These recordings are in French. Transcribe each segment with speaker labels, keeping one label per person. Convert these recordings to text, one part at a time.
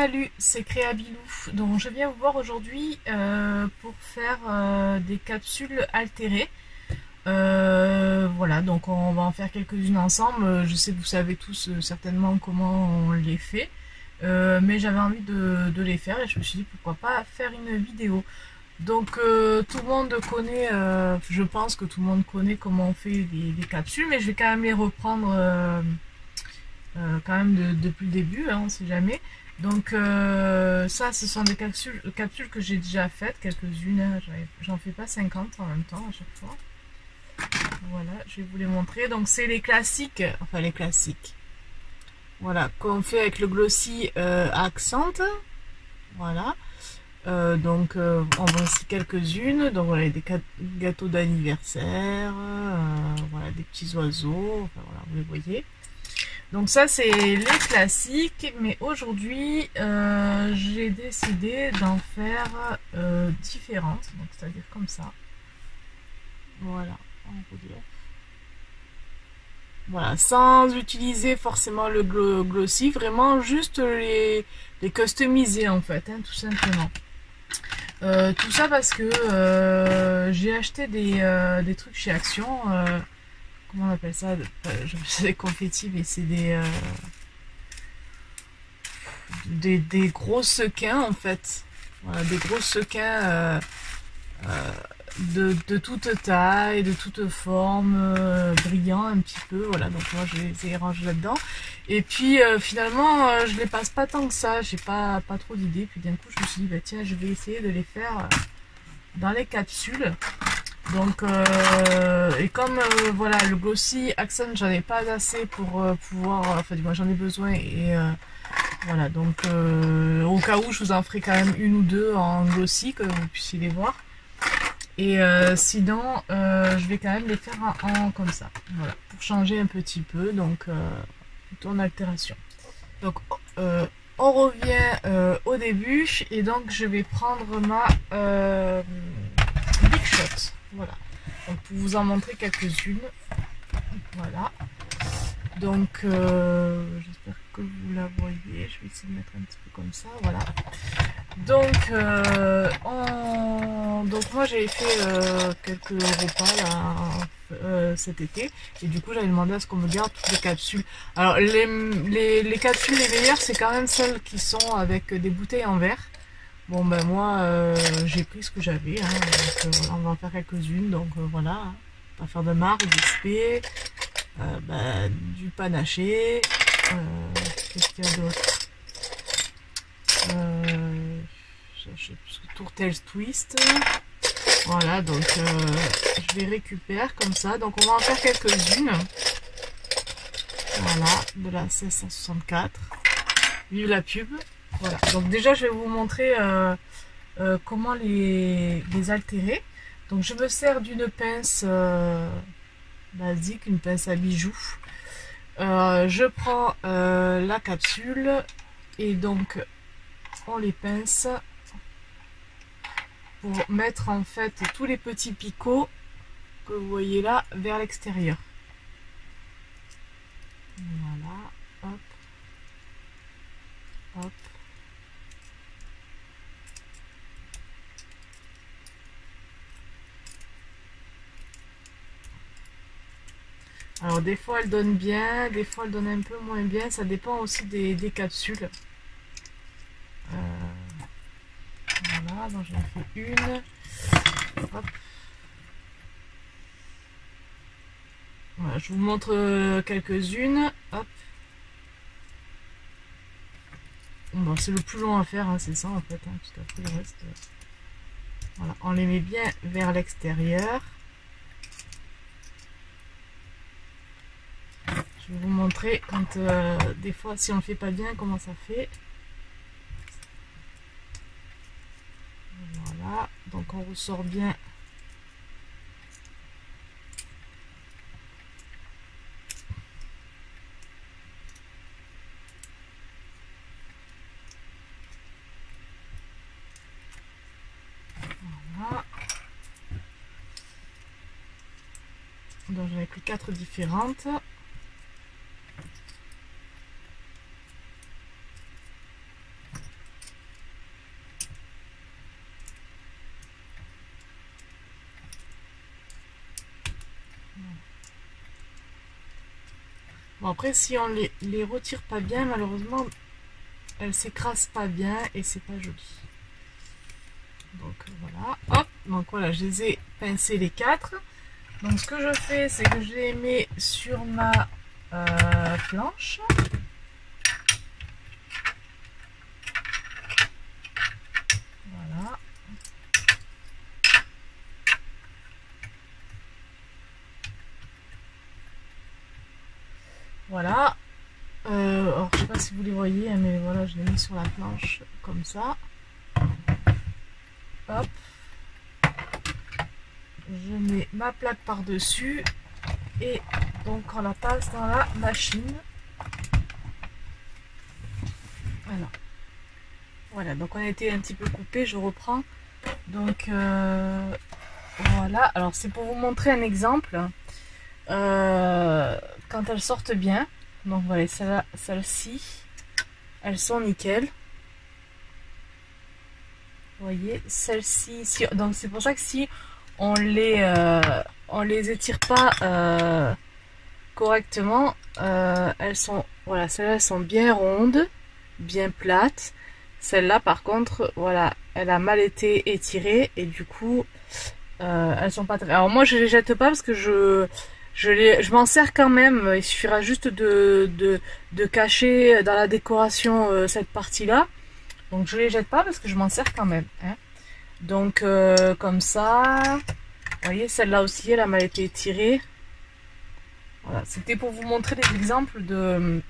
Speaker 1: Salut, c'est Créabilou. Donc je viens vous voir aujourd'hui euh, pour faire euh, des capsules altérées. Euh, voilà, donc on va en faire quelques-unes ensemble. Je sais que vous savez tous certainement comment on les fait. mais j'avais envie de, les faire et je me suis dit pourquoi pas faire une vidéo. Donc tout le monde connaît, je pense que tout le monde connaît comment on fait des, capsules, mais je vais quand même les reprendre quand même depuis le début, hein, on sait jamais. Donc euh, ça, ce sont des capsules, que j'ai déjà faites, quelques-unes. Hein, j'en fais pas 50 en même temps à chaque fois. Voilà, je vais vous les montrer. Donc c'est les classiques, enfin les classiques. Voilà, qu'on fait avec le Glossy euh, Accent. Voilà. Euh, donc on voit aussi quelques-unes. Donc voilà, des gâteaux d'anniversaire. voilà, des petits oiseaux. Enfin voilà, vous les voyez. Donc ça c'est les classiques, mais aujourd'hui euh, j'ai décidé d'en faire euh, différentes, donc c'est-à-dire comme ça. Voilà. Voilà, sans utiliser forcément le glossy, vraiment juste les, les customiser en fait, hein, tout simplement. Euh, tout ça parce que j'ai acheté des, trucs chez Action comment on appelle ça? Je sais des confettis, mais c'est des, euh, gros sequins en fait. Des gros sequins euh, euh, de, de, toute taille, de toute forme, brillants un petit peu. Voilà, donc moi je les ai rangés là-dedans. Et puis finalement, je les passe pas tant que ça. J'ai pas, pas trop d'idées. Puis d'un coup, je me suis dit, bah tiens, je vais essayer de les faire dans les capsules. Donc, euh, et comme euh, voilà, le glossy accent, j'en ai pas assez pour euh, pouvoir, enfin, du moins j'en ai besoin et voilà, donc au cas où je vous en ferai quand même une ou deux en glossy que vous puissiez les voir. Et sinon, je vais quand même les faire en, comme ça, voilà, pour changer un petit peu, donc en altération. Donc, on revient au début et donc je vais prendre ma Big Shot. Voilà. Donc pour vous en montrer quelques-unes. Voilà. Donc euh, j'espère que vous la voyez. Je vais essayer de mettre un petit peu comme ça. Voilà. Donc, euh, donc moi j'ai fait euh, quelques repas là, cet été et du coup j'avais demandé à ce qu'on me garde toutes les capsules. Alors les, les, les capsules c'est quand même celles qui sont avec des bouteilles en verre Bon ben moi euh, j'ai pris ce que j'avais, hein, euh, on va en faire quelques-unes, donc euh, voilà, on va faire de marque, du spé, ben, du panaché, qu'est-ce qu'il y a d'autre? Tourtelles Twist, voilà donc je les récupère comme ça, donc on va en faire quelques-unes, voilà, de la 1664, vive la pub voilà, donc déjà je vais vous montrer euh, euh, comment les, altérer. Donc je me sers d'une pince euh, basique, une pince à bijoux. je prends la capsule et donc on les pince pour mettre en fait tous les petits picots que vous voyez là vers l'extérieur. Voilà, hop, hop. Alors des fois elle donne bien, des fois elle donne un peu moins bien, ça dépend aussi des, capsules. Euh, voilà, donc j'en fais une. Voilà, je vous montre euh, quelques-unes. Hop. Bon, c'est le plus long à faire, hein, c'est ça en fait, hein, parce qu'après le reste... Voilà, on les met bien vers l'extérieur. Je vais vous quand euh, des fois si on ne fait pas bien comment ça fait. Voilà, donc on ressort bien Voilà. Donc j'en ai pris quatre différentes. Bon, après, si on les, les retire pas bien, malheureusement, elles s'écrasent pas bien et c'est pas joli. Donc voilà, hop, donc voilà, je les ai pincés les quatre. Donc ce que je fais, c'est que je les mets sur ma euh, planche. Voilà. Voilà. Euh, alors, je sais pas si vous les voyez, hein, mais voilà, je mis sur la planche comme ça. Hop. Je mets ma plaque par-dessus et donc on la passe dans la machine. Voilà. Voilà, donc on a été un petit peu coupé, je reprends. Donc euh, voilà, alors c'est pour vous montrer un exemple. Euh, quand elles sortent bien, donc voilà, celle-ci, elles sont nickel. Vous voyez, celle-ci, donc c'est pour ça que si on les, euh, on les étire pas euh, correctement, euh, elles sont, voilà, celles-là sont bien rondes, bien plates. Celle-là, par contre, voilà, elle a mal été étirée et du coup, elles sont pas très. Alors moi, je les jette pas parce que je je, m'en sers quand même. Il suffira juste de, de, cacher dans la décoration euh, cette partie-là. Donc je les jette pas parce que je m'en sers quand même. Hein. Donc euh, comme ça. Vous voyez, celle-là aussi, elle a mal été tirée. Voilà, c'était pour vous montrer des exemples de,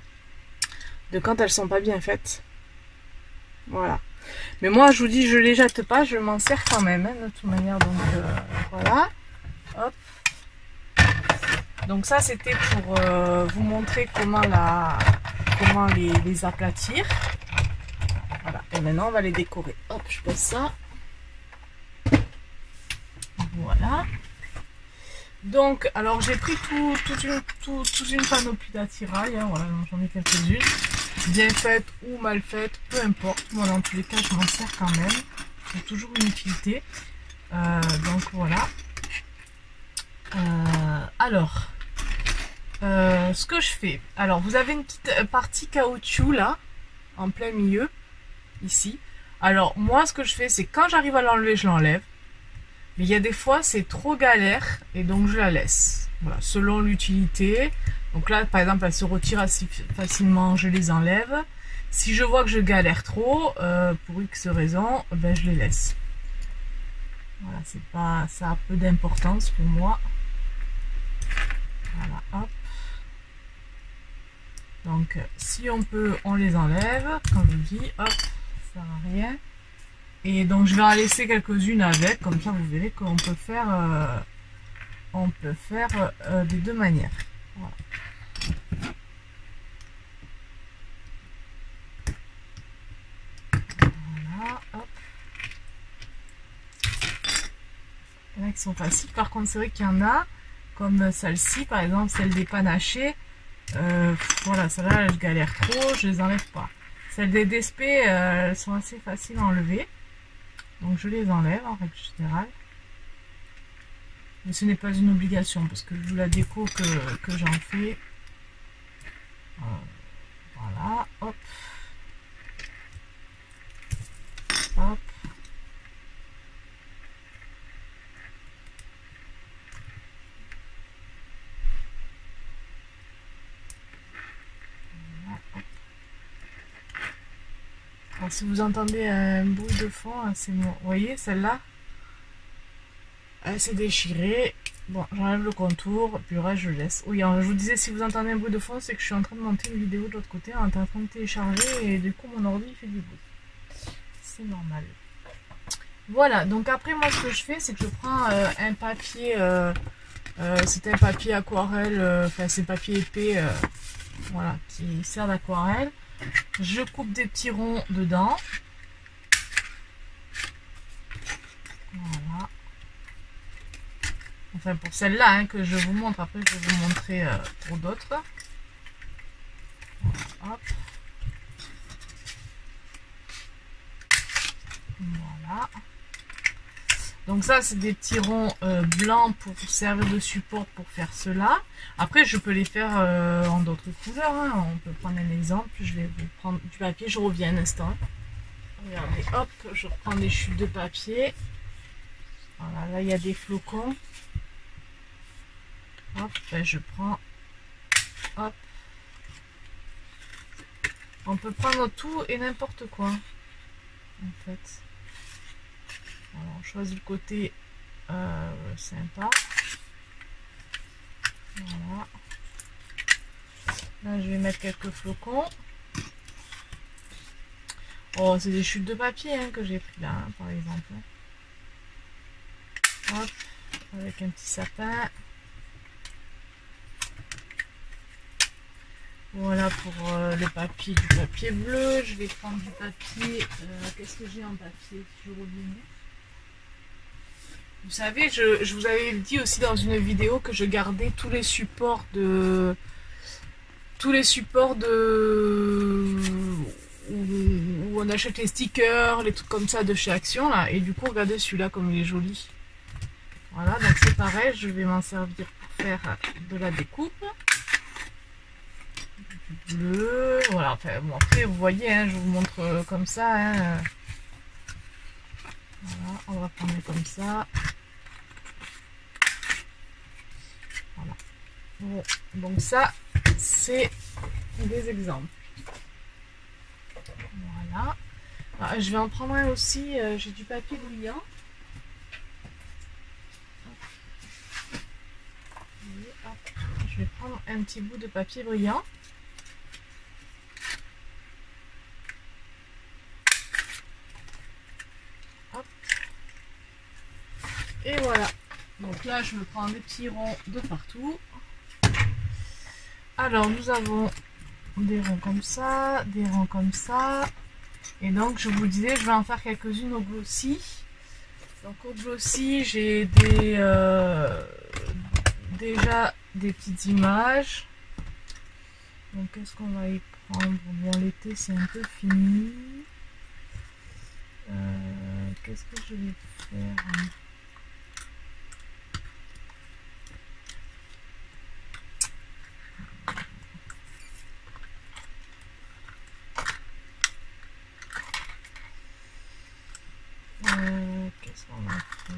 Speaker 1: de quand elles sont pas bien faites. Voilà. Mais moi, je vous dis, je les jette pas, je m'en sers quand même, hein, de toute manière. Donc euh, voilà. Hop. Donc ça c'était pour euh, vous montrer comment, la, comment les, aplatir. Voilà, et maintenant on va les décorer. Hop, je pose ça. Voilà. Donc, alors j'ai pris tout, toute, une, toute une panoplie d'attirail, hein, voilà, j'en ai quelques-unes, bien faites ou mal faites, peu importe, moi dans tous les cas je m'en sers quand même, c'est toujours une utilité. Euh, donc voilà. Euh, alors, euh, ce que je fais, alors vous avez une petite euh, partie caoutchouc là, en plein milieu, ici. Alors moi ce que je fais, c'est quand j'arrive à l'enlever, je l'enlève. Mais il y a des fois c'est trop galère et donc je la laisse. Voilà, selon l'utilité. Donc là par exemple elle se retire assez facilement, je les enlève. Si je vois que je galère trop, euh, pour X raison, ben je les laisse. Voilà, c'est pas, ça a peu d'importance pour moi. Voilà, hop. Donc, si on peut, on les enlève. Comme je dis, hop, ça sert à rien. Et donc, je vais en laisser quelques-unes avec. Comme ça, vous verrez qu'on peut faire, euh, on peut faire euh, des deux manières. Voilà. hop. Il y en a qui sont faciles. Par contre, c'est vrai qu'il y en a, comme celle-ci, par exemple, celle des panachés. Euh, voilà, celles-là, je galère trop, je les enlève pas. Celles des DSP, euh, elles sont assez faciles à enlever. Donc je les enlève en règle générale. Mais ce n'est pas une obligation parce que vu la déco que, j'en fais. Euh, voilà. Hop. Si vous entendez un bruit de fond, hein, c'est bon. Vous voyez, celle-là, elle s'est déchirée. Bon, j'enlève le contour, puis le je laisse. Oui, je vous disais, si vous entendez un bruit de fond, c'est que je suis en train de monter une vidéo de l'autre côté, en train de télécharger, et du coup, mon ordi fait du bruit. C'est normal. Voilà, donc après, moi, ce que je fais, c'est que je prends euh, un papier, euh, euh, c'est un papier aquarelle, enfin, c'est papier épais, voilà, qui sert d'aquarelle. Je coupe des petits ronds dedans. Voilà. Enfin, pour celle-là hein, que je vous montre. Après, je vais vous montrer euh, pour d'autres. Voilà. Donc ça, c'est des petits ronds euh, blancs pour servir de support pour faire cela. Après, je peux les faire euh, en d'autres couleurs. hein. On peut prendre un exemple. Je vais vous prendre du papier. Je reviens un instant. Regardez, hop, je reprends des chutes de papier. Voilà, là, il y a des flocons. Hop, ben, je prends. Hop. On peut prendre tout et n'importe quoi. En fait. On choisit le côté euh, sympa. Voilà. Là, je vais mettre quelques flocons. Oh, c'est des chutes de papier hein, que j'ai pris là, hein, par exemple. Hop, avec un petit sapin. Voilà pour euh, le papier, du papier bleu. Je vais prendre du papier. euh, Qu'est-ce que j'ai en papier? Je reviens. Vous savez, je, vous avais dit aussi dans une vidéo que je gardais tous les supports de. Tous les supports de. Où, on achète les stickers, les trucs comme ça de chez Action là. Et du coup, regardez celui-là comme il est joli. Voilà, donc c'est pareil, je vais m'en servir pour faire de la découpe bleu. Voilà, enfin, bon, après, vous voyez, hein, je vous montre comme ça. hein. Voilà, on va prendre comme ça. Voilà. Bon, donc ça, c'est des exemples. Voilà. Ah, je vais en prendre un aussi. euh, J'ai du papier hop, Je vais prendre un petit bout de papier brillant. Et voilà. Donc là, je me prends des petits ronds de partout. Alors, nous avons des ronds comme ça, des ronds comme ça. Et donc, je vous disais, je vais en faire quelques-unes au glossy. Donc, au glossy, j'ai des, euh, déjà des petites images. Donc, qu'est-ce qu'on va y prendre? Bon, l'été, c'est un peu fini. Euh, qu'est-ce que je vais faire Euh, Qu'est-ce qu'on va faire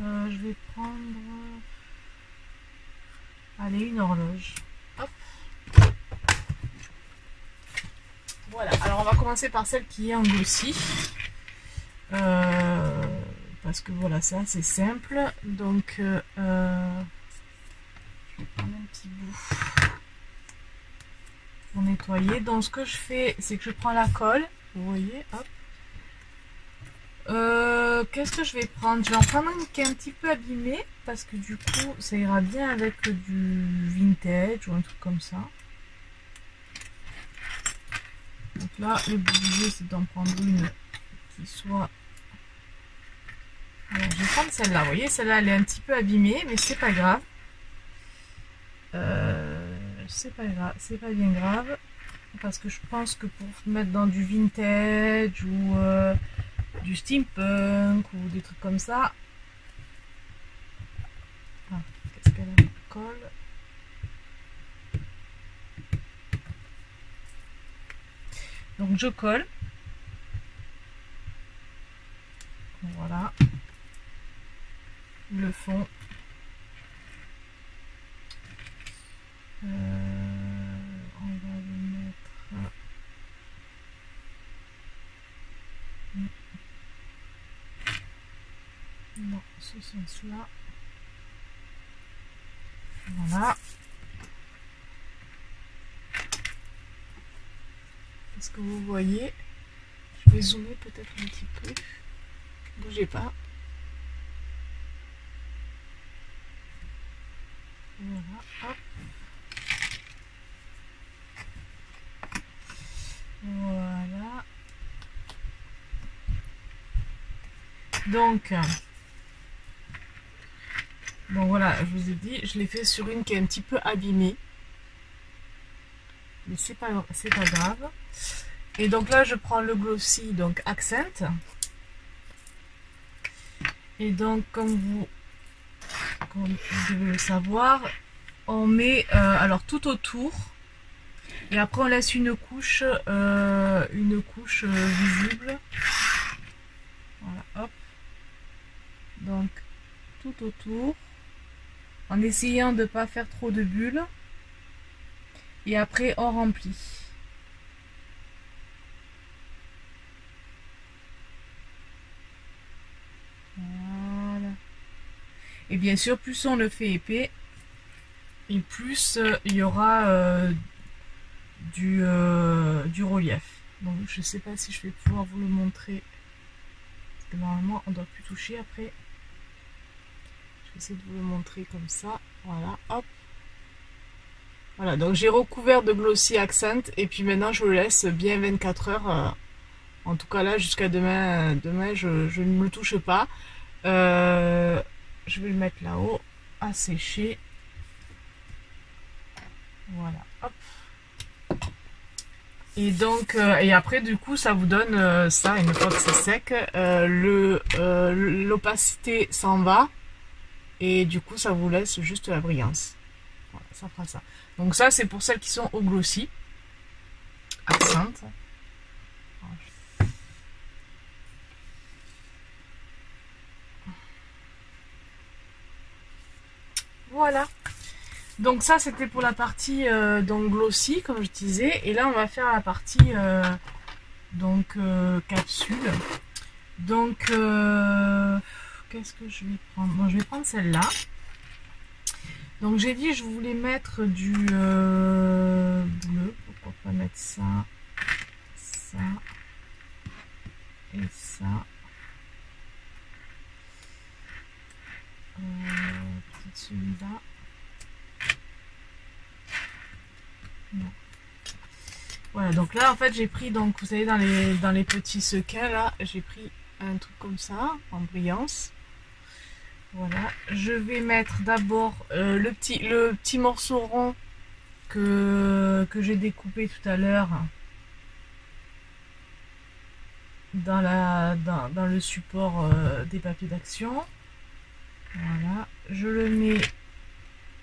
Speaker 1: Euh, Je vais prendre... Allez, horloge. Voilà, alors on va commencer par celle qui est en glossy. Euh, parce que voilà, c'est assez simple. Donc, euh, un petit bout pour nettoyer. Donc ce que je fais, c'est que je prends la colle, vous voyez. Euh, Qu'est-ce que je vais prendre? Je vais en prendre une qui est un petit peu abîmée, parce que du coup, ça ira bien avec du vintage ou un truc comme ça. Donc là, le jeu, c'est d'en prendre une qui soit... Je vais prendre celle-là, vous voyez, celle-là, elle est un petit peu abîmée, mais c'est pas grave. Euh, c'est pas grave, c'est pas bien grave. Parce que je pense que pour mettre dans du vintage ou euh, du steampunk ou des trucs comme ça. Ah, qu'est-ce qu'elle a colle Donc je colle. Voilà. Le fond. Euh, on va le mettre. Dans ce sens-là. Voilà. Est-ce que vous voyez? Je vais zoomer peut-être un petit peu. Bougez pas. Voilà, hop. Voilà. Donc, bon voilà, je vous ai dit, je l'ai fait sur une qui est un petit peu abîmée. Mais c'est pas, pas grave. Et donc là, je prends le glossy, donc Accent. Et donc, comme vous, devez le savoir, on met euh, alors tout autour. Et après, on laisse une couche, euh, une couche euh, visible. Voilà, hop. Donc, tout autour. En essayant de ne pas faire trop de bulles. Et après, on remplit. Et bien sûr, plus on le fait épais, et plus euh, il y aura euh, du, euh, du relief. Donc je ne sais pas si je vais pouvoir vous le montrer. Parce normalement on doit plus toucher après. Je vais essayer de vous le montrer comme ça. Voilà, hop. Voilà, donc j'ai recouvert de Glossy Accent et puis maintenant je le laisse bien 24 heures. en tout cas là jusqu'à demain, demain je, ne me le touche pas. Euh, je vais le mettre là-haut à sécher. Voilà, hop. Et donc, euh, et après, du coup, ça vous donne euh, ça, une fois que c'est sec, euh, l'opacité s'en va. Et du coup, ça vous laisse juste la brillance. Voilà, ça fera ça. Donc ça, c'est pour celles qui sont au glossy. Accent. Voilà. Donc ça, c'était pour la partie euh, donc glossy, comme je disais. Et là, on va faire la partie euh, donc euh, capsule. Donc, qu'est-ce que je vais prendre? Bon, je vais prendre celle-là. Donc, j'ai dit je voulais mettre du bleu. Pourquoi pas mettre ça, ça et ça. celui-là. Voilà, donc là en fait j'ai pris, donc vous savez dans les, dans les petits sequins là, j'ai pris un truc comme ça, en brillance. Voilà, je vais mettre d'abord euh, le, petit, le morceau rond que, j'ai découpé tout à l'heure dans, le support euh, des papiers d'action. Voilà, je le mets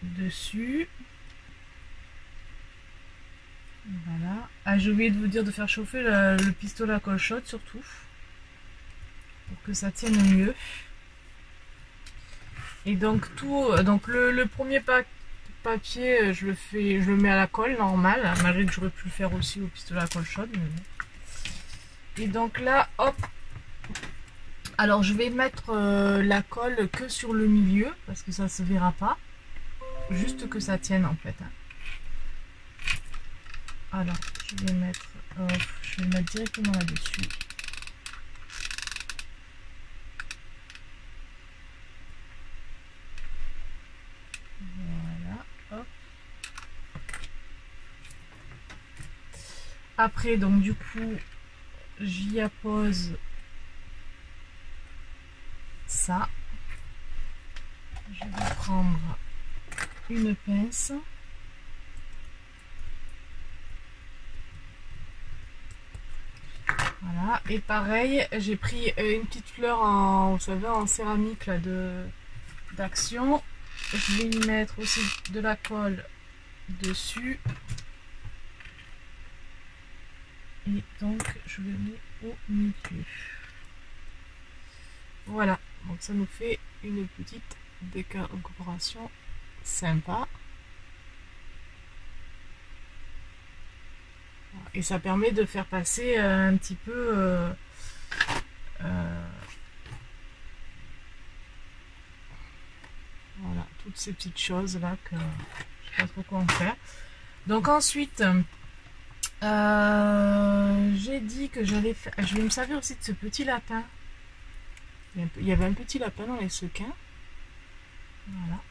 Speaker 1: dessus. Voilà. Ah, j'ai oublié de vous dire de faire chauffer le, pistolet à colle chaude surtout. Pour que ça tienne mieux. Et donc tout, donc le, premier papier, je le fais, je le mets à la colle normale, malgré que j'aurais pu le faire aussi au pistolet à colle chaude. Et donc là, hop, alors je vais mettre euh, la colle que sur le milieu parce que ça se verra pas. Juste que ça tienne en fait. Hein. Alors je vais mettre, je vais mettre directement là-dessus. Voilà, hop. Après donc du coup j'y appose ça. Je vais prendre une pince. Voilà, et pareil, j'ai pris une petite fleur en, vous en céramique là, de d'action. Je vais y mettre aussi de la colle dessus. Donc, je le mets au milieu. Voilà. Donc ça nous fait une petite décoration sympa. Et ça permet de faire passer euh, un petit peu euh, euh, voilà toutes ces petites choses là que je sais pas trop quoi en faire. Donc ensuite j'ai dit que j'allais faire je vais me servir aussi de ce petit lapin il y avait un petit lapin dans les sequins. Voilà.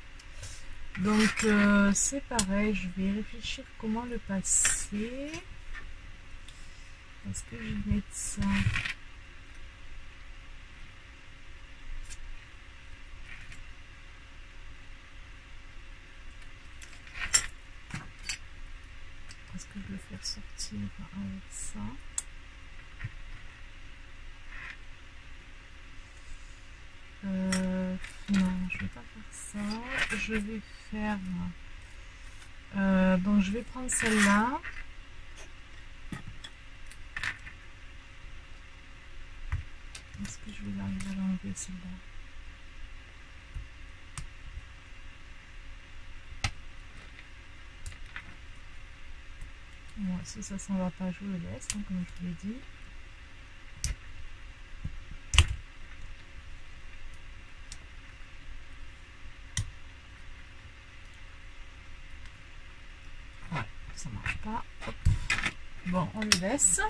Speaker 1: Donc euh, c'est pareil, je vais réfléchir comment le passer. Est-ce que je vais mettre ça? partir avec ça. Euh, non, je vais pas faire ça. Je vais faire... Euh, donc je vais prendre celle-là. Est-ce que je vais arriver à l'enlever celle-là? Bon, si ça s'en va pas, je le laisse, comme je vous l'ai dit. Ouais, ça marche pas. Bon, on le laisse.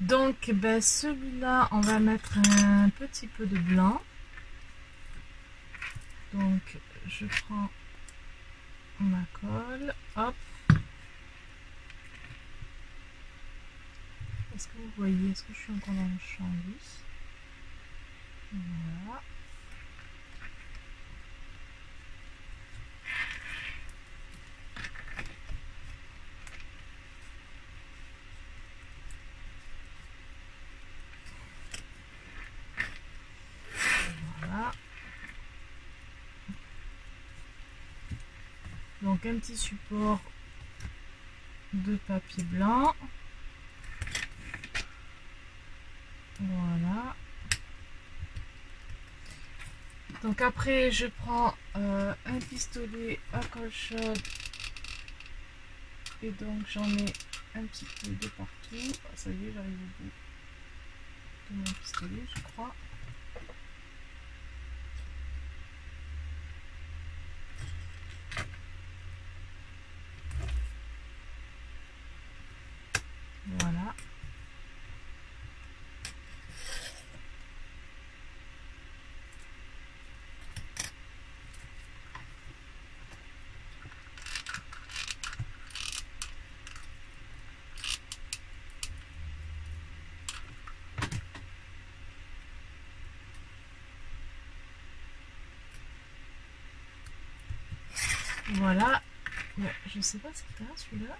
Speaker 1: Donc, ben, celui-là, on va mettre un petit peu de blanc. Donc, je prends ma colle. Hop. Est-ce que vous voyez Est-ce que je suis encore dans le champ Voilà. Voilà. Donc un petit support de papier blanc. Voilà. Donc après, je prends euh, un pistolet à colle. Et donc j'en mets un petit peu de partout. Ah, ça y est, j'arrive au bout de mon pistolet, je crois. Voilà. Voilà. Bon, je sais pas ce qu'il a celui-là.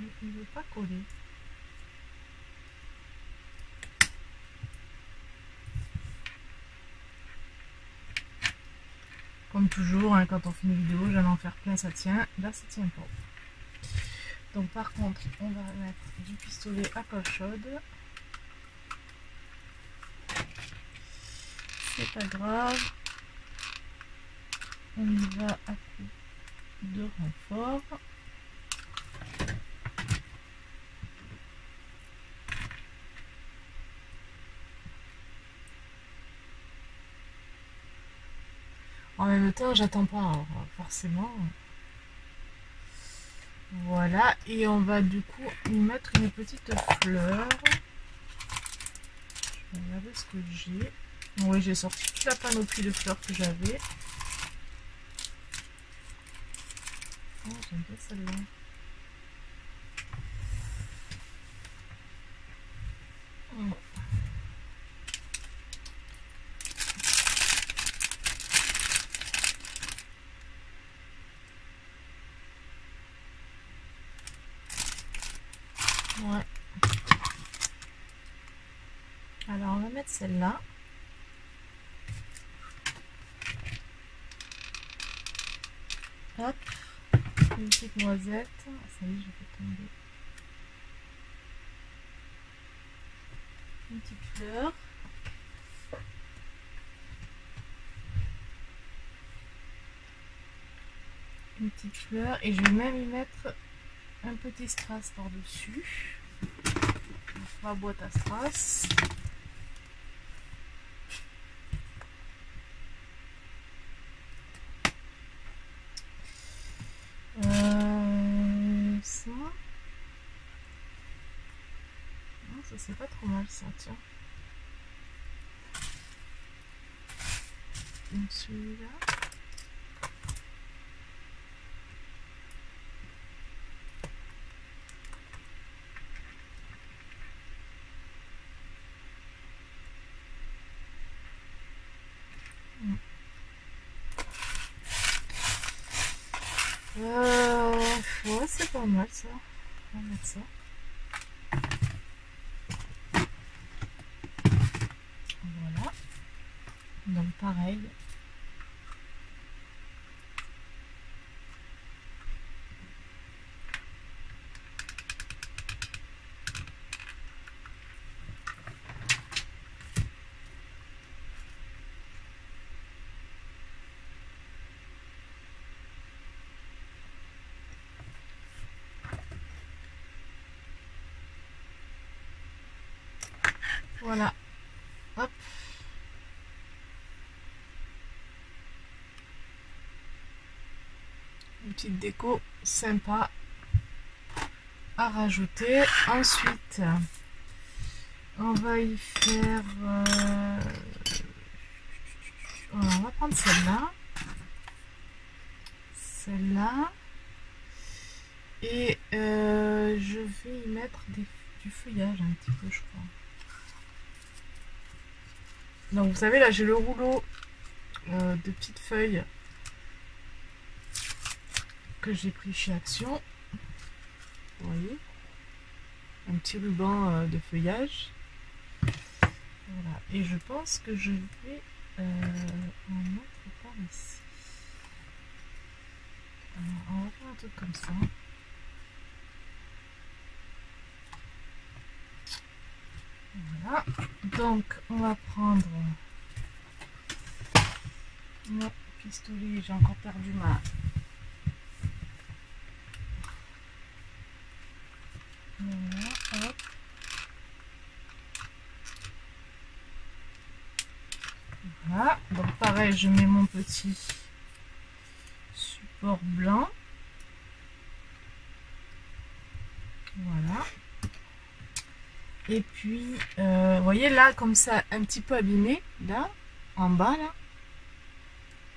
Speaker 1: Il veut pas coller. Comme toujours, hein, quand on fait une vidéo, j'aime en faire plein, ça tient. Là, ça tient pas. Donc par contre, on va mettre du pistolet à colle chaude. C'est pas grave. On y va à coup de renfort. En même temps, j'attends pas hein, forcément. Voilà, et on va du coup y mettre une petite fleur. Je vais regarder ce que j'ai. Oui, j'ai sorti toute la panoplie de fleurs que j'avais. J'aime bien celle-là. Ouais. Alors, on va mettre celle-là. Hop. Noisette. Ah, ça y est, je vais tomber. Une petite fleur. Une petite fleur. Et je vais même y mettre un petit strass par-dessus. Ma boîte à strass. Euh, ça. Non, Donc celui-là. Euh, ouais, c'est pas mal ça. On va ça. Donc pareil. Voilà. Hop. Déco sympa à rajouter. Ensuite, on va y faire... euh, On va prendre celle-là. Celle-là. Et euh, je vais y mettre du feuillage un petit peu, je crois. Donc vous savez là j'ai le rouleau euh, de petites feuilles que j'ai pris chez Action. Voyez Un petit ruban euh, de feuillage. Voilà. Et je pense que je vais euh, en mettre par ici. On va faire un truc comme ça. Voilà. Donc, on va prendre mon pistolet. J'ai encore perdu ma. Voilà, hop. Voilà. Donc, pareil, je mets mon petit support blanc. Voilà. Et puis, euh, vous voyez là, comme ça, un petit peu abîmé, là, en bas, là.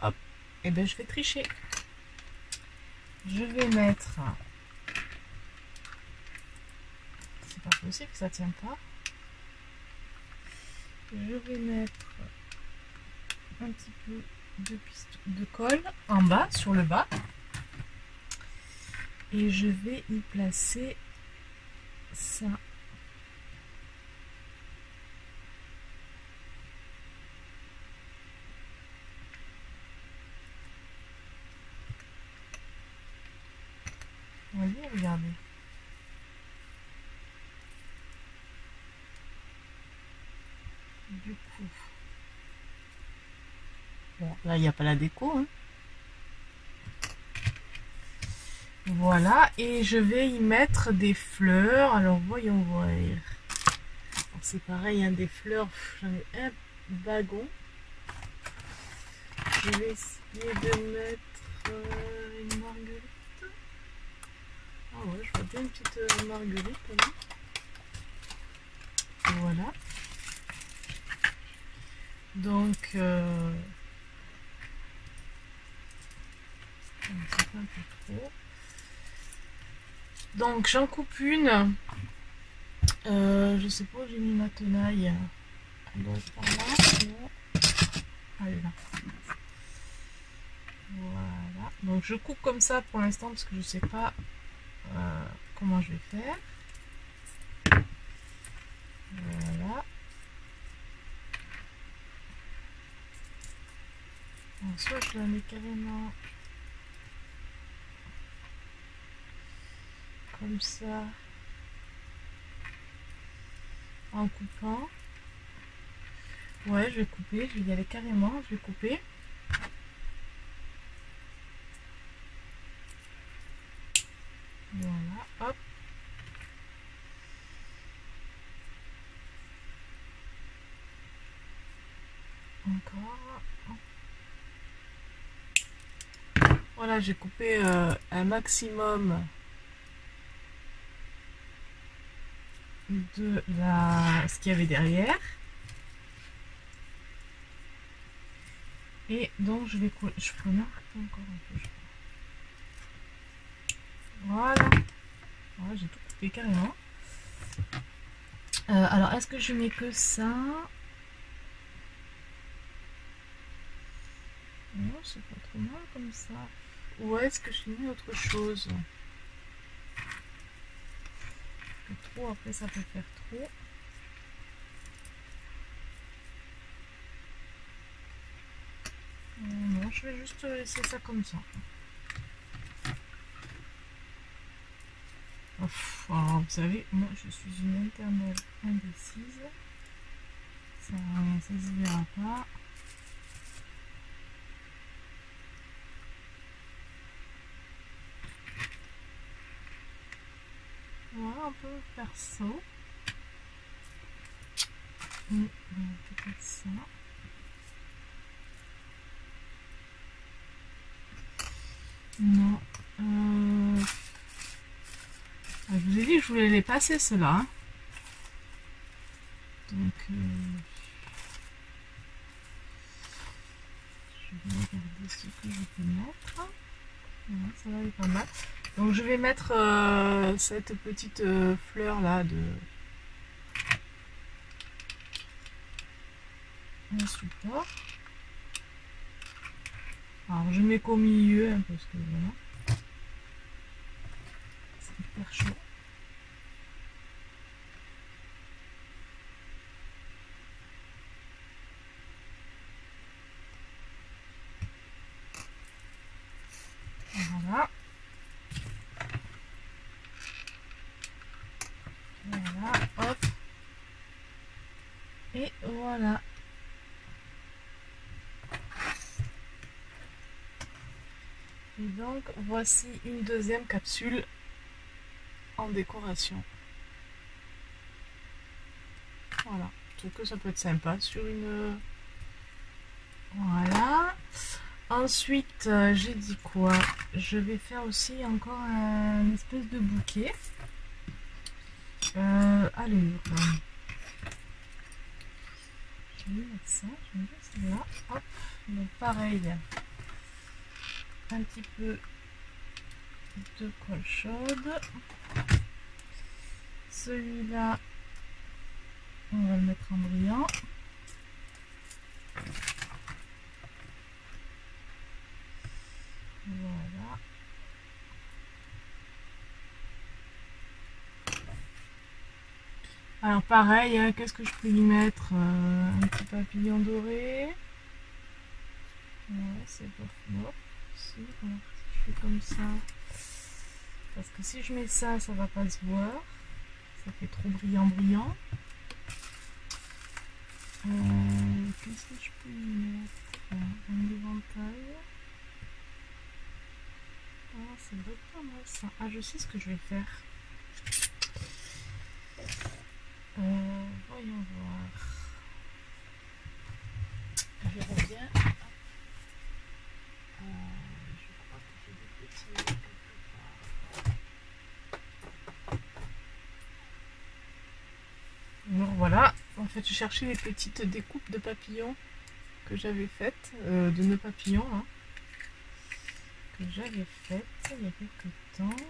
Speaker 1: Hop. Et ben, je vais tricher. Je vais mettre... C'est pas possible que ça tient pas. Je vais mettre un petit peu de, piste de colle en bas, sur le bas. Et je vais y placer ça. Vous voyez, regardez. Du coup. Bon, il n'y a pas la déco. hein. Voilà, et je vais y mettre des fleurs. Alors, voyons voir. C'est pareil, hein, des fleurs. J'en ai un wagon. Je vais essayer de mettre euh, une marguerite. Ah je vois bien une petite euh, marguerite. là. Voilà. Donc, euh, c'est pas un peu trop. Donc, j'en coupe une. Euh, je sais pas où j'ai mis ma tenaille. Elle doit être par là. Est là. Voilà. Donc, je coupe comme ça pour l'instant parce que je sais pas euh, comment je vais faire. Voilà. Alors, soit je la mets carrément comme ça en coupant. Ouais, je vais couper, je vais y aller carrément, je vais couper. Voilà, hop. Encore. Voilà, j'ai coupé euh, un maximum de la ce qu'il y avait derrière. Et donc je vais cou- je peux encore un peu. Voilà. Voilà, j'ai tout coupé carrément. Euh, alors, est-ce que je mets que ça? Non, c'est pas trop mal comme ça. Ou est-ce que je mets autre chose? Trop, après ça peut faire trop. Non, je vais juste laisser ça comme ça. vous savez, moi je suis une internelle indécise. Ça, ça se verra pas. Voilà, un perso. Peut-être ça. Non. Euh... Je vous ai dit que je voulais les passer ceux-là. Hein. Donc, euh... je vais regarder ce que je peux mettre. Ça va être pas mal. Donc, je vais mettre euh, cette petite euh, fleur là de un support. Alors, je mets qu'au milieu hein, parce que voilà. chaud. Voilà. Voilà, hop. Et voilà. Et donc, voici une deuxième capsule en décoration. Voilà, je que ça peut être sympa sur une... Voilà. Ensuite, euh, j'ai dit quoi? Je vais faire aussi encore un espèce de bouquet. Euh, allez, je vais mettre ça, je vais mettre là. Hop, donc pareil, un petit peu de colle chaude. Celui-là, on va le mettre en brillant. Voilà. Alors pareil, hein, qu'est-ce que je peux y mettre euh, Un petit papillon doré. Ouais, c'est pas fort. Si, je fais comme ça. Parce que si je mets ça, ça va pas se voir. Ça fait trop brillant, brillant. Euh, qu'est-ce que je peux mettre Un éventail. Ah, c'est pas mal ça. Ah, je sais ce que je vais faire. Euh, voyons voir. Je reviens. Euh, je crois que j'ai des petits. Alors voilà, en fait je cherchais les petites découpes de papillons que j'avais faites, euh, de nœuds papillons, hein, que j'avais faites il y a quelques temps.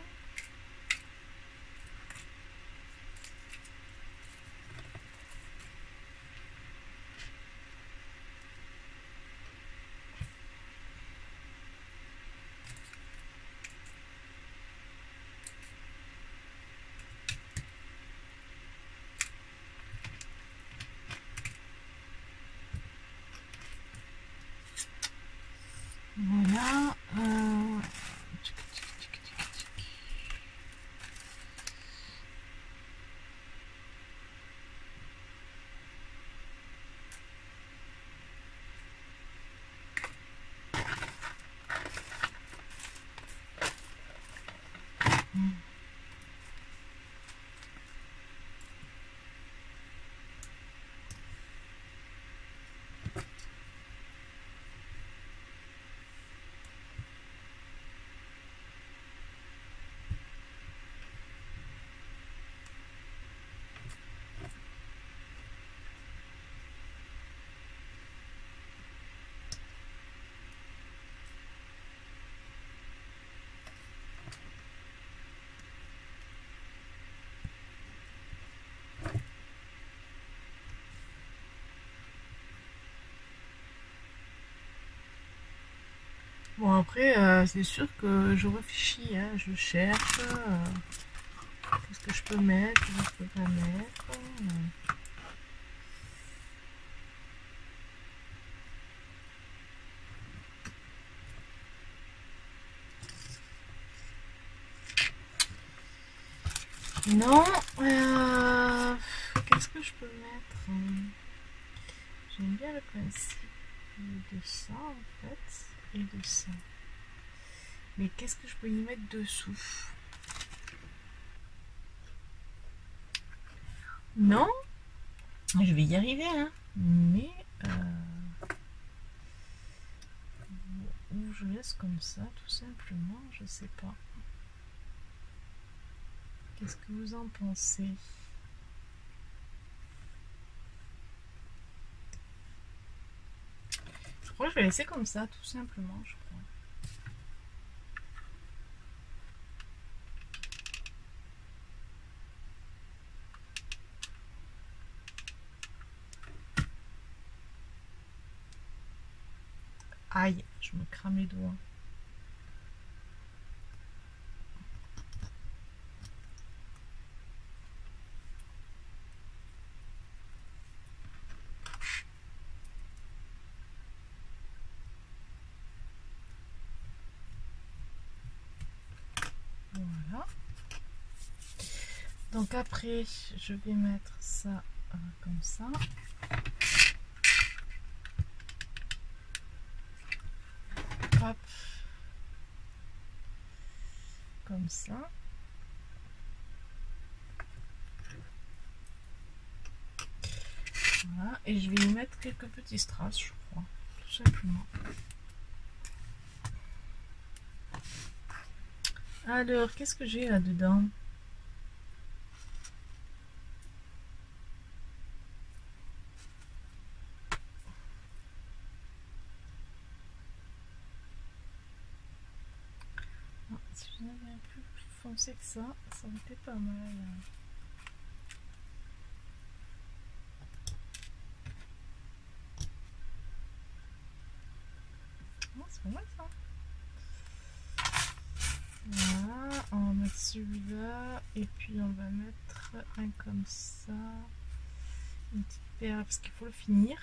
Speaker 1: Bon, après, euh, c'est sûr que je réfléchis, hein, je cherche. Euh, qu'est-ce que je peux mettre Qu'est-ce que je peux pas mettre. Hmm. Non. Euh, Qu'est-ce que je peux mettre hein J'aime bien le principe de ça en fait de ça. Mais qu'est-ce que je peux y mettre dessous? Non? Je vais y arriver, hein. Mais... Euh, ou je laisse comme ça, tout simplement, je sais pas. Qu'est-ce que vous en pensez? Je vais laisser comme ça, tout simplement, je crois. Aïe, je me crame les doigts. Voilà. Après, je vais mettre ça euh, comme ça. Comme ça. Voilà. Et je vais y mettre quelques petits strass, je crois. Tout simplement. Alors, qu'est-ce que j'ai que ça, ça me pas mal. C'est pas mal ça. Voilà, on va mettre celui-là et puis on va mettre un comme ça. Une petite paire parce qu'il faut le finir.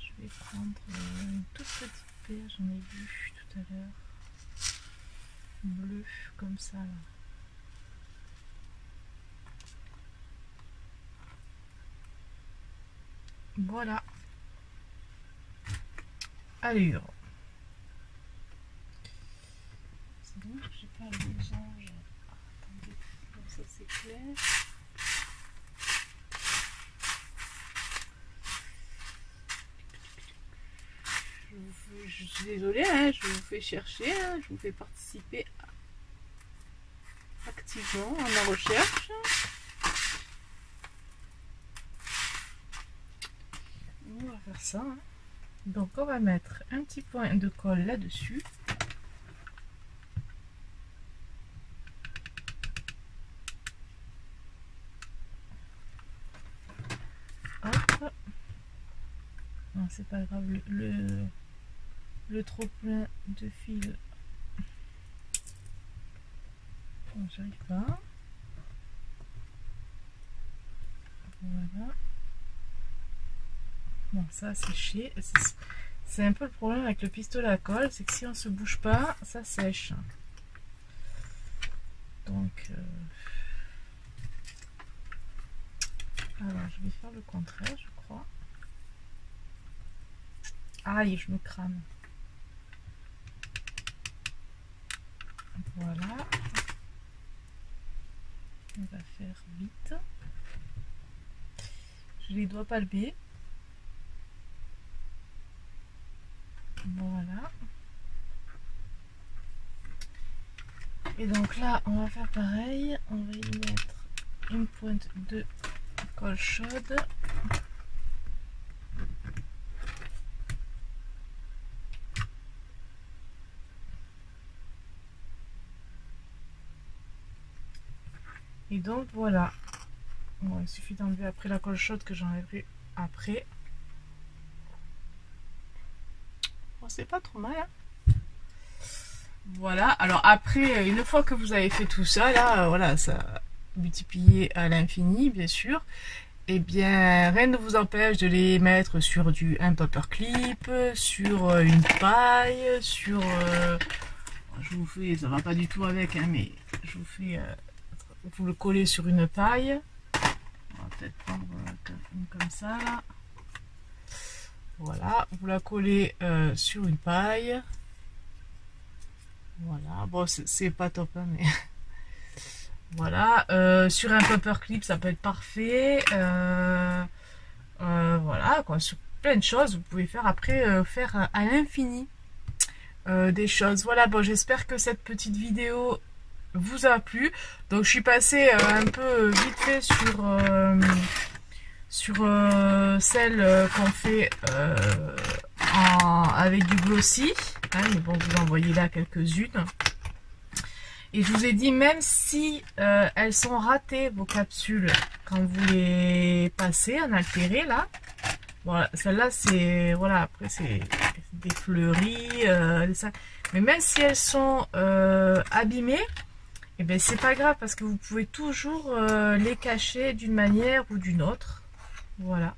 Speaker 1: Je vais prendre une toute petite paire, j'en ai vu tout à l'heure bleu comme ça. Voilà. Allure. C'est bon, j'ai pas le mélange. Attendez, comme ça c'est clair. Je suis désolée, hein, je vous fais chercher, hein, je vous fais participer activement à ma recherche. On va faire ça. Hein. Donc on va mettre un petit point de colle là-dessus. Hop. C'est pas grave, le trop plein de fil. Bon, j'arrive pas. Voilà. Bon ça séché c'est un peu le problème avec le pistolet à colle c'est que si on se bouge pas ça sèche. Donc euh, alors je vais faire le contraire je crois. Aïe je me crame Voilà. On va faire vite. Je les dois palper. Voilà. Et donc là, on va faire pareil. On va y mettre une pointe de colle chaude. Donc voilà. il suffit d'enlever après la colle chaude que j'enlèverai après. Bon, c'est pas trop mal. Hein. voilà. Alors après, une fois que vous avez fait tout ça, là, voilà, ça multiplié à l'infini, bien sûr. Et eh bien, rien ne vous empêche de les mettre sur du un clip, sur euh, une paille, sur... Euh, je vous fais, ça va pas du tout avec, hein, mais je je vous fais, euh, vous le collez sur une paille. On va peut-être prendre une comme ça là. Voilà, vous la collez sur une paille. Voilà, bon c'est pas top hein, mais voilà, sur un paper clip ça peut être parfait. voilà, quoi, sur plein de choses, vous pouvez faire après faire à l'infini. Euh, des choses. Voilà, bon, j'espère que cette petite vidéo vous a plu. Donc, je suis passée euh, un peu vite fait sur, euh, sur celle qu'on fait avec du glossy. Hein, mais bon, vous en voyez là quelques-unes. Et je vous ai dit, même si elles sont ratées, vos capsules, quand vous les passez en altéré, là, voilà, celle-là, c'est, voilà, après, c'est des fleuries, euh, mais même si elles sont euh, abîmées, et eh ben c'est pas grave parce que vous pouvez toujours euh, les cacher d'une manière ou d'une autre. Voilà.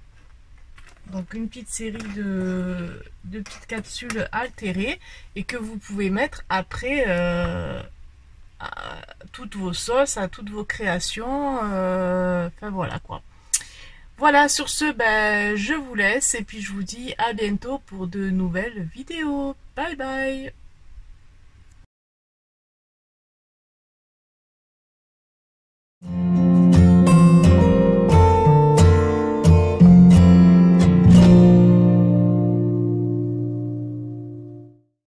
Speaker 1: Donc une petite série de, petites capsules altérées et que vous pouvez mettre après à toutes vos sauces, à toutes vos créations. Enfin voilà quoi. Voilà, sur ce, ben, je vous laisse et puis je vous dis à bientôt pour de nouvelles vidéos. Bye bye